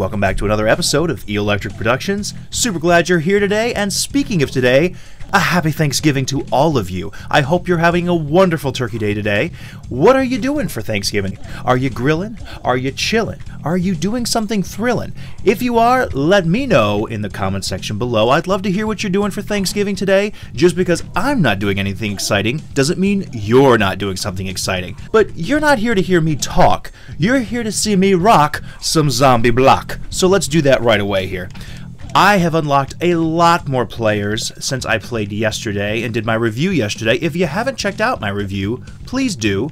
Welcome back to another episode of Electric Productions. Super glad you're here today, and speaking of today, a happy Thanksgiving to all of you. I hope you're having a wonderful turkey day today. What are you doing for Thanksgiving? Are you grilling? Are you chilling? Are you doing something thrilling? If you are, let me know in the comment section below. I'd love to hear what you're doing for Thanksgiving today. Just because I'm not doing anything exciting doesn't mean you're not doing something exciting. But you're not here to hear me talk. You're here to see me rock some zombie block. So let's do that right away here. I have unlocked a lot more players since I played yesterday and did my review yesterday. If you haven't checked out my review, please do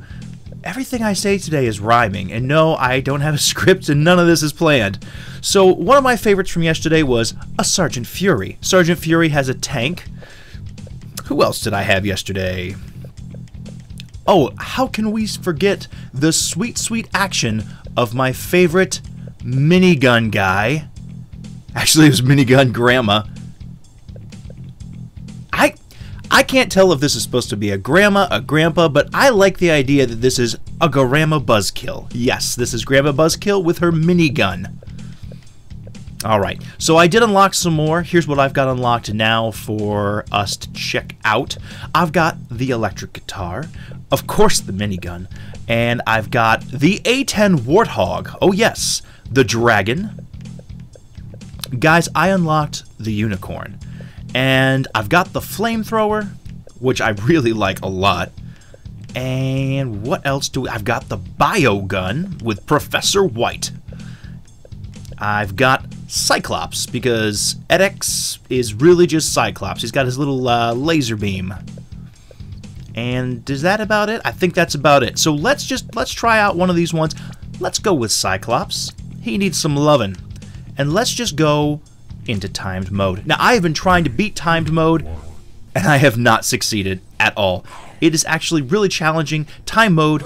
everything I say today is rhyming, and no, I don't have a script and none of this is planned. So, one of my favorites from yesterday was a Sergeant Fury. Sergeant Fury has a tank. Who else did I have yesterday? Oh, how can we forget the sweet, sweet action of my favorite minigun guy? Actually, it was Minigun Grandma. I I can't tell if this is supposed to be a grandma, a grandpa, but I like the idea that this is a grandma buzzkill. Yes, this is grandma buzzkill with her minigun. Alright, so I did unlock some more. Here's what I've got unlocked now for us to check out. I've got the electric guitar, of course the minigun, and I've got the A10 Warthog. Oh yes, the dragon. Guys, I unlocked the unicorn. And I've got the flamethrower, which I really like a lot. And what else do we, I've got the bio gun with Professor White. I've got Cyclops because EdX is really just Cyclops. He's got his little uh, laser beam. And is that about it? I think that's about it. So let's just let's try out one of these ones. Let's go with Cyclops. He needs some loving. And let's just go into timed mode. Now, I have been trying to beat timed mode, and I have not succeeded at all. It is actually really challenging. Time mode,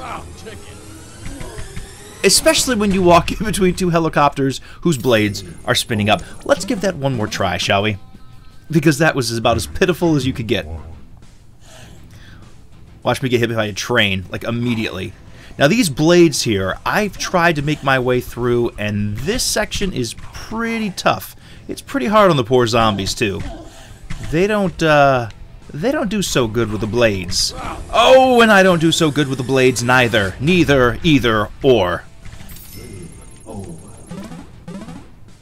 especially when you walk in between two helicopters whose blades are spinning up. Let's give that one more try, shall we? Because that was about as pitiful as you could get. Watch me get hit by a train, like immediately. Now these blades here, I've tried to make my way through, and this section is pretty tough. It's pretty hard on the poor zombies, too. They don't, uh, they don't do so good with the blades. Oh, and I don't do so good with the blades neither. Neither, either, or.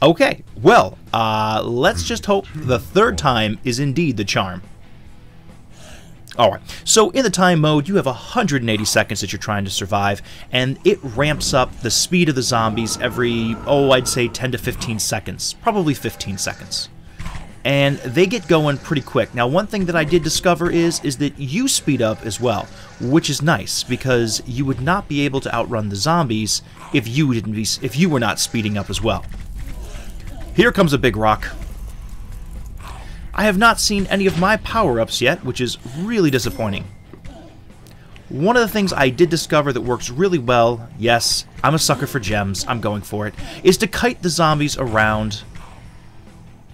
Okay, well, uh, let's just hope the third time is indeed the charm. Alright, so in the time mode, you have 180 seconds that you're trying to survive, and it ramps up the speed of the zombies every, oh, I'd say 10 to 15 seconds. Probably 15 seconds. And they get going pretty quick. Now, one thing that I did discover is, is that you speed up as well, which is nice, because you would not be able to outrun the zombies if you didn't be, if you were not speeding up as well. Here comes a big rock. I have not seen any of my power-ups yet, which is really disappointing. One of the things I did discover that works really well, yes, I'm a sucker for gems, I'm going for it, is to kite the zombies around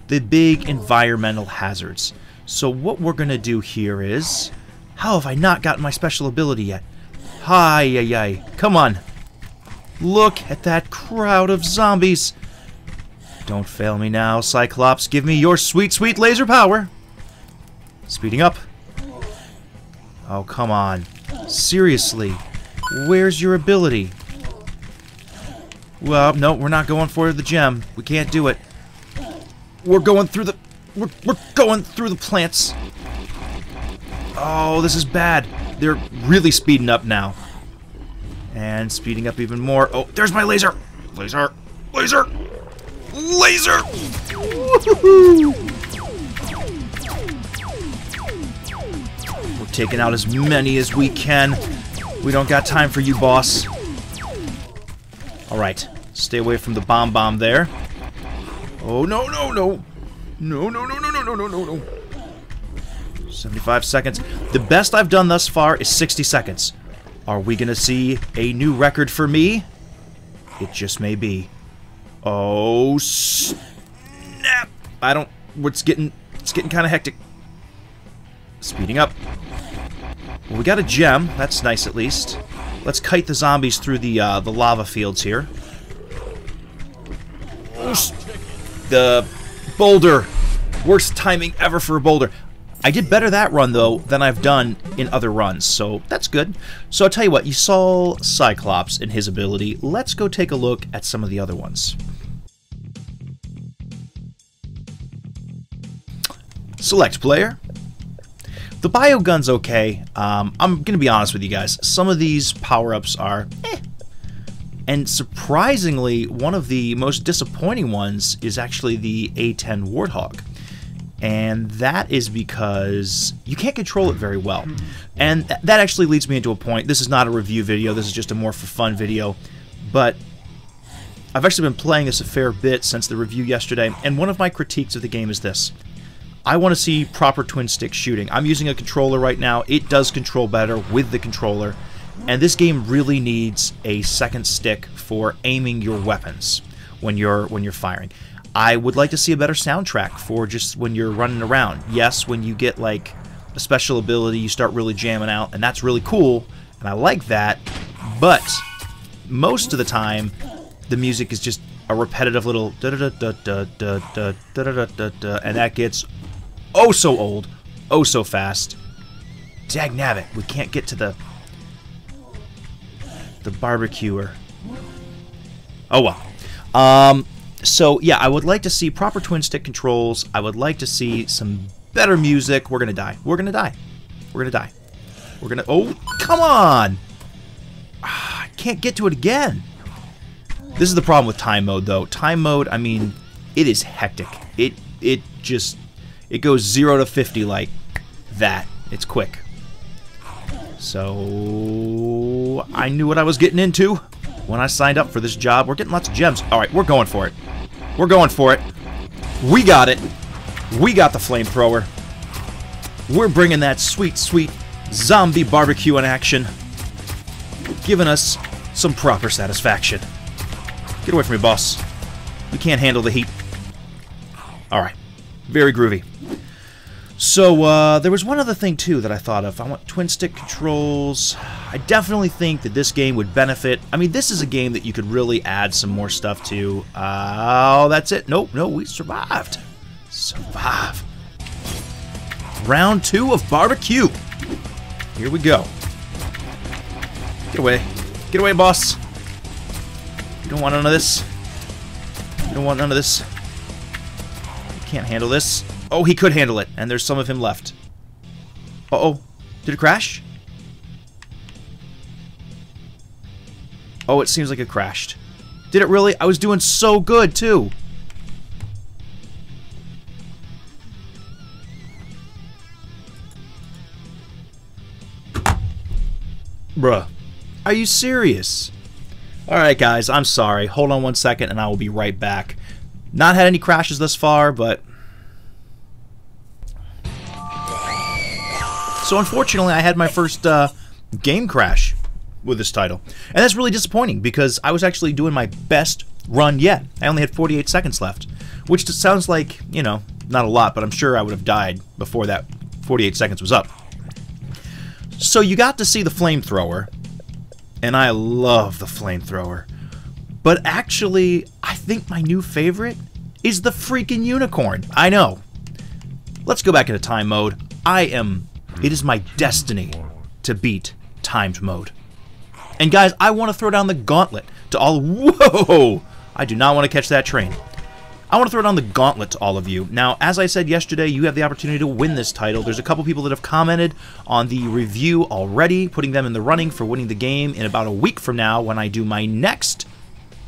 the big environmental hazards. So what we're going to do here is... How have I not gotten my special ability yet? Hi, yi, yi. Come on. Look at that crowd of zombies. Don't fail me now, Cyclops. Give me your sweet, sweet laser power. Speeding up. Oh, come on. Seriously. Where's your ability? Well, no, we're not going for the gem. We can't do it. We're going through the... We're, we're going through the plants. Oh, this is bad. They're really speeding up now. And speeding up even more. Oh, there's my laser! Laser! Laser! Laser! We're taking out as many as we can. We don't got time for you, boss. Alright. Stay away from the bomb bomb there. Oh, no, no, no. No, no, no, no, no, no, no, no, no. 75 seconds. The best I've done thus far is 60 seconds. Are we going to see a new record for me? It just may be. Oh, snap! I don't... It's getting... It's getting kind of hectic. Speeding up. Well, we got a gem. That's nice, at least. Let's kite the zombies through the, uh, the lava fields here. The boulder. Worst timing ever for a boulder. I did better that run, though, than I've done in other runs, so that's good. So I'll tell you what, you saw Cyclops and his ability. Let's go take a look at some of the other ones. Select player. The bio gun's okay. Um, I'm going to be honest with you guys. Some of these power-ups are eh. And surprisingly, one of the most disappointing ones is actually the A10 Warthog. And that is because you can't control it very well. And th that actually leads me into a point. This is not a review video, this is just a more for fun video. But I've actually been playing this a fair bit since the review yesterday, and one of my critiques of the game is this. I want to see proper twin stick shooting. I'm using a controller right now. It does control better with the controller. And this game really needs a second stick for aiming your weapons when you're when you're firing. I would like to see a better soundtrack for just when you're running around. Yes, when you get like a special ability, you start really jamming out, and that's really cool, and I like that. But most of the time, the music is just a repetitive little da da da da da da da da da da, and that gets oh so old, oh so fast. Dag nabbit, we can't get to the the barbecuer. Oh well. Um, so yeah, I would like to see proper twin stick controls. I would like to see some better music. We're gonna die. We're gonna die. We're gonna die. We're gonna. Oh, come on! Ah, I can't get to it again. This is the problem with time mode, though. Time mode, I mean, it is hectic. It it just it goes 0 to 50 like that. It's quick. So I knew what I was getting into when I signed up for this job. We're getting lots of gems. All right, we're going for it. We're going for it. We got it. We got the flamethrower. We're bringing that sweet, sweet zombie barbecue in action. Giving us some proper satisfaction. Get away from me, boss. We can't handle the heat. Alright. Very groovy. So, uh, there was one other thing, too, that I thought of. I want twin stick controls. I definitely think that this game would benefit. I mean, this is a game that you could really add some more stuff to. Uh, oh, that's it. Nope, no, we survived. Survive. Round two of barbecue. Here we go. Get away. Get away, boss. You don't want none of this. You don't want none of this. You Can't handle this. Oh, he could handle it, and there's some of him left. Uh-oh. Did it crash? Oh, it seems like it crashed. Did it really? I was doing so good, too. Bruh. Are you serious? Alright, guys, I'm sorry. Hold on one second, and I will be right back. Not had any crashes thus far, but... So unfortunately, I had my first uh, game crash with this title. And that's really disappointing, because I was actually doing my best run yet. I only had 48 seconds left. Which sounds like, you know, not a lot, but I'm sure I would have died before that 48 seconds was up. So you got to see the flamethrower, and I love the flamethrower. But actually, I think my new favorite is the freaking unicorn. I know. Let's go back into time mode. I am... It is my destiny to beat timed mode. And guys, I want to throw down the gauntlet to all... Whoa! I do not want to catch that train. I want to throw down the gauntlet to all of you. Now, as I said yesterday, you have the opportunity to win this title. There's a couple people that have commented on the review already, putting them in the running for winning the game in about a week from now when I do my next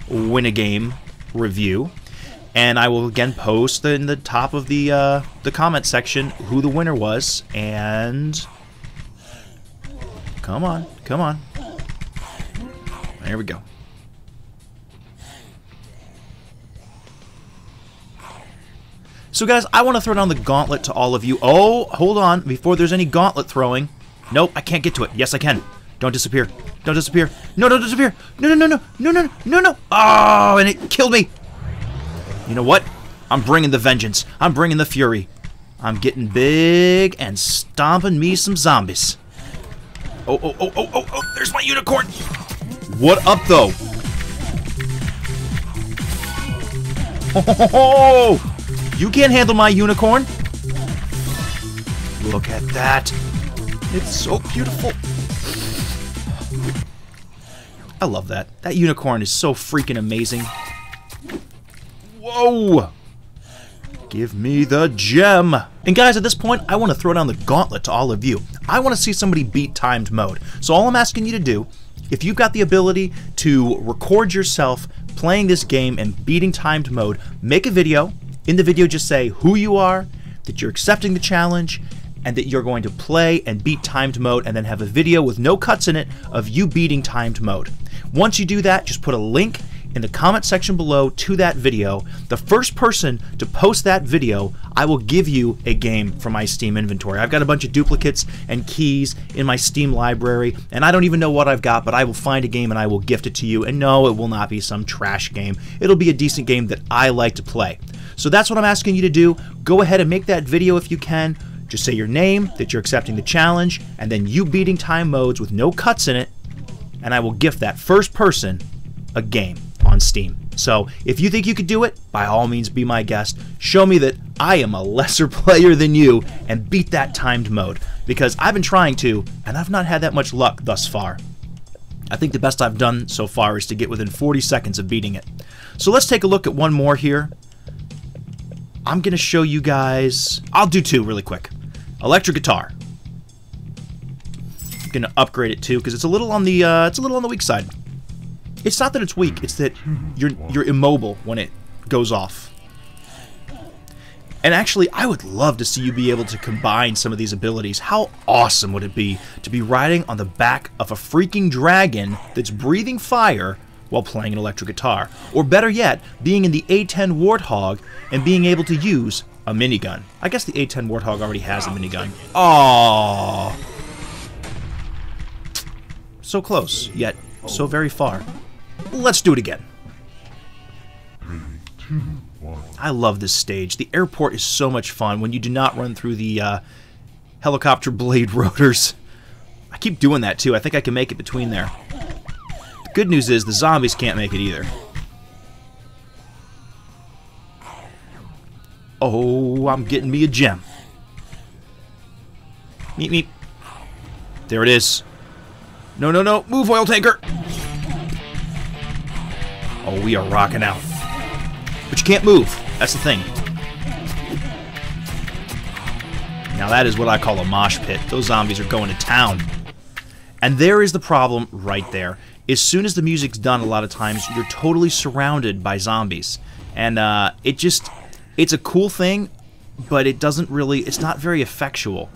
Win a Game review. And I will again post in the top of the uh, the comment section who the winner was. And come on, come on. There we go. So guys, I want to throw down the gauntlet to all of you. Oh, hold on. Before there's any gauntlet throwing. Nope, I can't get to it. Yes, I can. Don't disappear. Don't disappear. No, don't disappear. No, no, no, no. No, no, no, no. Oh, and it killed me. You know what? I'm bringing the vengeance. I'm bringing the fury. I'm getting big and stomping me some zombies. Oh, oh, oh, oh, oh, oh. There's my unicorn. What up, though? Oh, you can't handle my unicorn. Look at that. It's so beautiful. I love that. That unicorn is so freaking amazing. Whoa! Give me the gem. And guys, at this point, I want to throw down the gauntlet to all of you. I want to see somebody beat timed mode. So all I'm asking you to do, if you've got the ability to record yourself playing this game and beating timed mode, make a video. In the video, just say who you are, that you're accepting the challenge, and that you're going to play and beat timed mode and then have a video with no cuts in it of you beating timed mode. Once you do that, just put a link in the comment section below to that video. The first person to post that video, I will give you a game from my Steam inventory. I've got a bunch of duplicates and keys in my Steam library, and I don't even know what I've got, but I will find a game and I will gift it to you. And no, it will not be some trash game. It'll be a decent game that I like to play. So that's what I'm asking you to do. Go ahead and make that video if you can. Just say your name, that you're accepting the challenge, and then you beating time modes with no cuts in it, and I will gift that first person a game on Steam. So if you think you could do it, by all means be my guest. Show me that I am a lesser player than you and beat that timed mode because I've been trying to and I've not had that much luck thus far. I think the best I've done so far is to get within 40 seconds of beating it. So let's take a look at one more here. I'm going to show you guys... I'll do two really quick. Electric guitar. I'm going to upgrade it too because it's a little on the uh, it's a little on the weak side. It's not that it's weak, it's that you're you're immobile when it goes off. And actually, I would love to see you be able to combine some of these abilities. How awesome would it be to be riding on the back of a freaking dragon that's breathing fire while playing an electric guitar? Or better yet, being in the A10 Warthog and being able to use a minigun. I guess the A10 Warthog already has a minigun. Aww. So close, yet so very far. Let's do it again. I love this stage. The airport is so much fun when you do not run through the uh, helicopter blade rotors. I keep doing that too. I think I can make it between there. The good news is the zombies can't make it either. Oh, I'm getting me a gem. Meet me. There it is. No, no, no. Move, oil tanker. Oh, we are rocking out. But you can't move. That's the thing. Now that is what I call a mosh pit. Those zombies are going to town. And there is the problem right there. As soon as the music's done, a lot of times, you're totally surrounded by zombies. And uh, it just, it's a cool thing, but it doesn't really, it's not very effectual.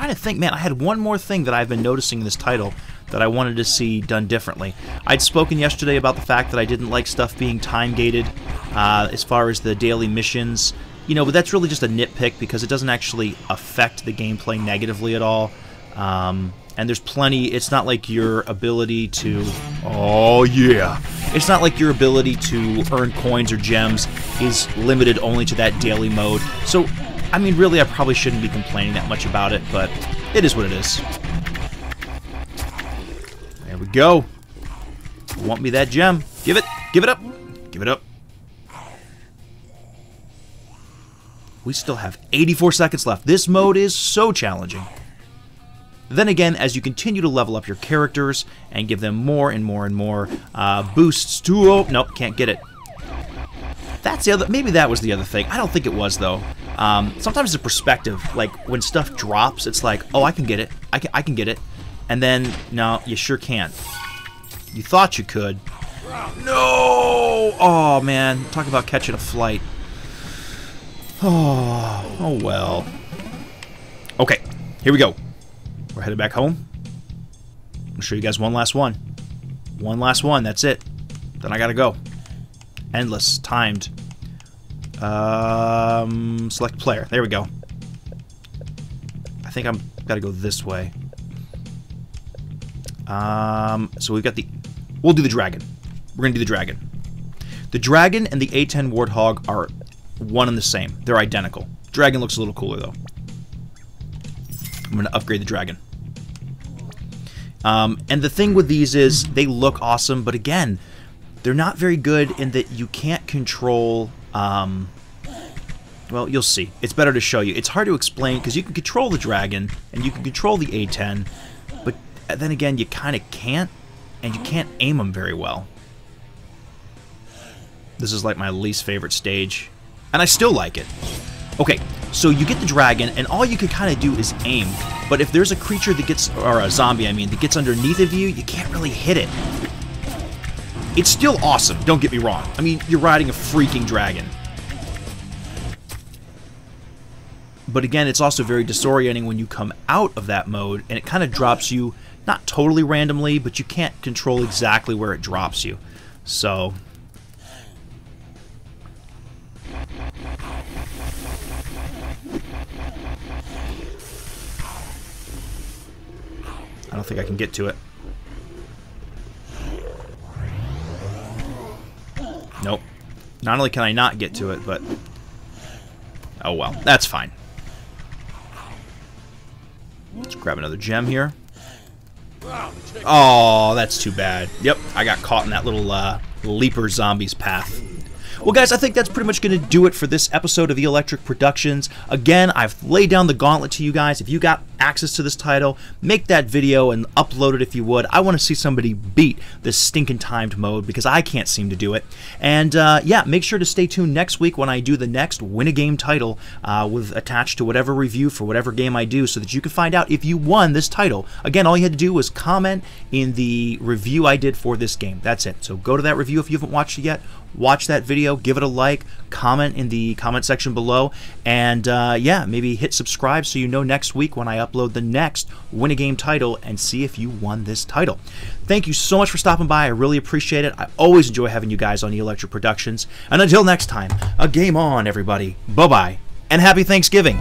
Trying to think, man, I had one more thing that I've been noticing in this title that I wanted to see done differently. I'd spoken yesterday about the fact that I didn't like stuff being time gated uh, as far as the daily missions. You know, but that's really just a nitpick because it doesn't actually affect the gameplay negatively at all. Um, and there's plenty, it's not like your ability to, oh yeah, it's not like your ability to earn coins or gems is limited only to that daily mode. So I mean, really, I probably shouldn't be complaining that much about it, but it is what it is. There we go. Want me that gem? Give it. Give it up. Give it up. We still have 84 seconds left. This mode is so challenging. Then again, as you continue to level up your characters and give them more and more and more uh, boosts to... Oh, nope, can't get it. That's the other. Maybe that was the other thing. I don't think it was though. Um, sometimes the perspective. Like when stuff drops, it's like, oh, I can get it. I can. I can get it. And then no, you sure can't. You thought you could. No! Oh man, talk about catching a flight. Oh, oh well. Okay, here we go. We're headed back home. I'll show you guys one last one. One last one. That's it. Then I gotta go endless, timed. Um, select player. There we go. I think I'm gotta go this way. Um, so we've got the... We'll do the dragon. We're gonna do the dragon. The dragon and the A10 Warthog are one and the same. They're identical. Dragon looks a little cooler, though. I'm gonna upgrade the dragon. Um, and the thing with these is they look awesome, but again, they're not very good in that you can't control. Um, well, you'll see. It's better to show you. It's hard to explain because you can control the dragon and you can control the A10, but then again, you kind of can't, and you can't aim them very well. This is like my least favorite stage, and I still like it. Okay, so you get the dragon, and all you can kind of do is aim. But if there's a creature that gets, or a zombie, I mean, that gets underneath of you, you can't really hit it. It's still awesome, don't get me wrong. I mean, you're riding a freaking dragon. But again, it's also very disorienting when you come out of that mode, and it kind of drops you, not totally randomly, but you can't control exactly where it drops you. So, I don't think I can get to it. Nope. Not only can I not get to it, but... Oh well, that's fine. Let's grab another gem here. Oh, that's too bad. Yep, I got caught in that little uh, leaper zombie's path. Well, guys, I think that's pretty much going to do it for this episode of The Electric Productions. Again, I've laid down the gauntlet to you guys. If you got access to this title, make that video and upload it if you would. I want to see somebody beat this stinking timed mode because I can't seem to do it. And uh, yeah, make sure to stay tuned next week when I do the next Win a Game title uh, with attached to whatever review for whatever game I do so that you can find out if you won this title. Again, all you had to do was comment in the review I did for this game. That's it. So go to that review if you haven't watched it yet watch that video, give it a like, comment in the comment section below, and uh, yeah, maybe hit subscribe so you know next week when I upload the next Win a Game title and see if you won this title. Thank you so much for stopping by. I really appreciate it. I always enjoy having you guys on Electric Productions. And until next time, a game on, everybody. Bye bye, and happy Thanksgiving.